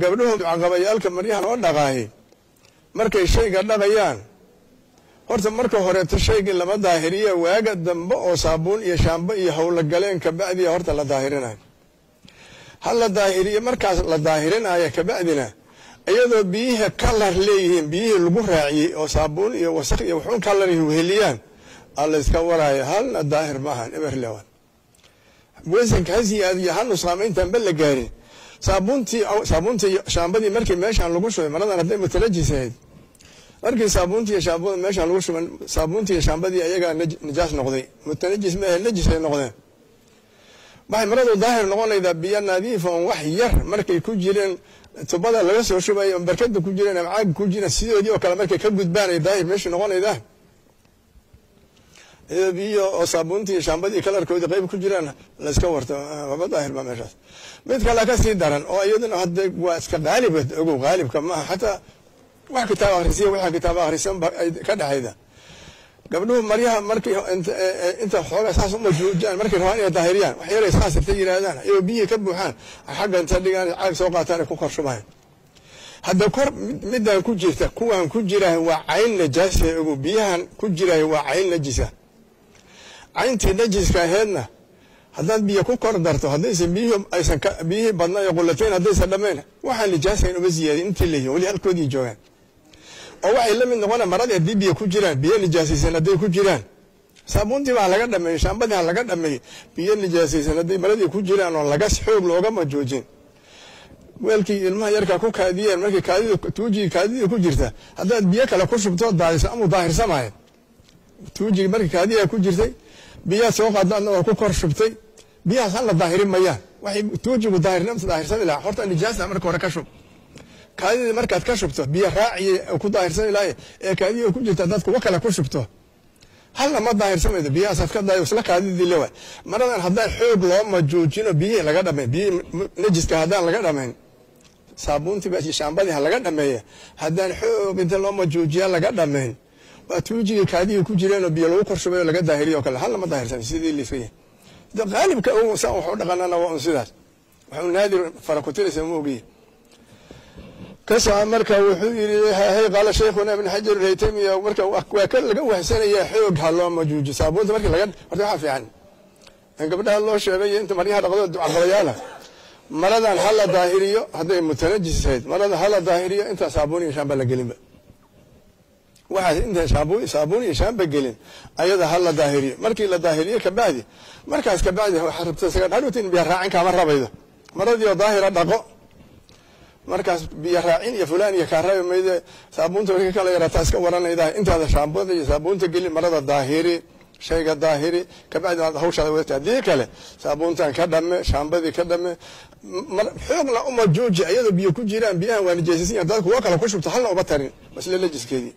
gabdhahu caqabayaalka maryahan oo dhaqaahi markay shayga dhaqayaan. Horta marka horeeto shaygii lama daahiriya waaga dambe oo saabuun iyo shaambo iyo howlo galeen kabacdiya horta la daahirinayo. Ha la daahiriyo markaas la daahirinayo kabacdina iyadoo biyihii kalar leeyihiin biyihii lagu raaciyey oo saabuun iyo wasaq iyo wuxuun kalar weheliyaan aa la iska waraayo halna daahir maahan eberlewan wesanka ha siyaadiyo ha nusqaamayntaan la gaarin saabuuntii saabuuntii shaambadii markii meeshaan lagu shubay maradan hadday mutalajis ahayd markii saabuuntii iyo shaambada meeshaan lagu shuban saabuuntii iyo shaambadii ayagaa nijaas noqday. Mutanajis ma ahe najis ay noqdeen. Waxay maradu daahir noqonaydaa biyo nadiifa on wax yar markay ku jireen tubada laga soo shubay on barkada ku jireen ama caaga ku jireen sidoodii oo kale markay ka gudbaan ay daahir meesha noqonaydaa biyo oo saabuuntii iyo shaambadii kalarkoodii qayb ku jiraan layska warto waba daahir ba meeshaas. Mid kale ka daran oo iyaduna hadda waa iska qaalibka ogow qaalibka maaha xataa wax kitaab akhrisiya waxa kitaab akhrisan ka dhexayda gabdhuhu maryaha markii inta xooga saas uma joojaan markay rabaan inay daahiriyaan wax yaray saas irta yidhaahdaan iyagoo biyihii ka buuxaan xagga inta dhigaan caag soo qaataan ku kor shubahan hadda kor midaan ku jirta kuwaan ku jirahay waa cayn najaasa ogow biyahan ku jirahay waa cayn najisa cayntii najiska aheedna haddaad biyo ku kor darto haddaysan biyihii badna iyo qulatayn haddaysan dhammayn waxaan nijaasayn uma ziyaadin intii leeyihiin weli halkoodii joogaan oo waxay la noqona maradii haddii biyo ku jiraan biyo nijaasaysan hadday ku jiraan. Saabuuntii baa laga dhameeyey shaambadii ha laga dhameeyey biyo nijaasaysan hadday maradii ku jiraan oo laga xoog loogama joojin weelkii ilmaha yarkaa ku kaadiyeen markii tuujigii kaadidii ku jirta haddaad biyo kale ku shubtoo daadiso amuu daahirsamaayo. Tuujigii markii kaadidaa ku jirtay biyaad soo qaadaadna waa ku kor shubtay. Biyahaas hala daahirin mayaan waxay tuujigu daahirnimta daahirsani lahaa horta nijaasa marka hore ka shub. Kaadidii markaad ka shubto biyo raaciye ku daahirsani lahay ee kaadidii ku jirta dad kuwa kale ku shubto. Halna ma daahirsamaydo biyahaasaad ka daayo isla kaadidii lewa maradan haddaan xoog looma joojino biyihii laga dhamayn biyihii najiska haddaan laga dhamayn saabuuntii ba shaambadii ha laga dhameeya. Haddaan xoog inta looma joojiya laga dhamayn waa tuujigii kaadihii ku jireenoo biyo lagu kor shubay oo laga daahiriyo kale ma daahirsan sidii liisaya qaalibka saan wax dhaqanana waa un sidaas waxuu naadir fara ma ogiye kasaa marka wuxuu yidhi hay qaala shaykhuna ibn xajar haytamiya marka waa ka laga wahsanayaa xoog ha loo saabuunta markii laga horta waxaa fiican in gabdhaha loo sheegay inta maryaha dhaqdo ducaqabayaala maradan hala daahiriyo hadday mutanajis marada hala daahiriyo intaa saabuun iyo shaamba la gelinba waxaas intaan saabuun iyo shaamba gelin ayada hala daahiriyo. Markii la daahiriyo kabacdi markaas kabacdi waxaa rabta hadhowta in biyo rabaydo. Maradii daahira dhaqo. Markaas biyo iyo fulaan iyo kaarabi mayde saabuunta marka kala yarataa iska waranayda intaada shaambada iyo saabuunta gelin marada daahiri shayga daahiri kabacdi aad hawshaada wadata haddii kale saabuuntan ka dhame shaambadii ka dhame xoogna uma jooji ayadoo biyo ku jiraan biyahan waa nijaasasiin haddaad kuwa kale ku shubto halna uma tarin masle lajiskeedii